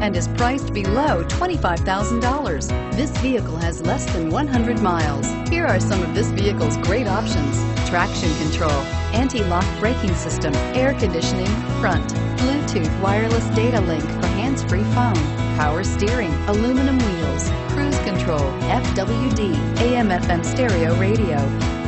and is priced below $25,000. This vehicle has less than 100 miles. Here are some of this vehicle's great options. Traction control, anti-lock braking system, air conditioning, front, Bluetooth wireless data link for hands-free phone, power steering, aluminum wheels, cruise control, FWD, AM FM stereo radio,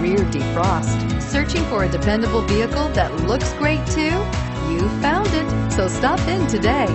rear defrost. Searching for a dependable vehicle that looks great too? You found it, so stop in today.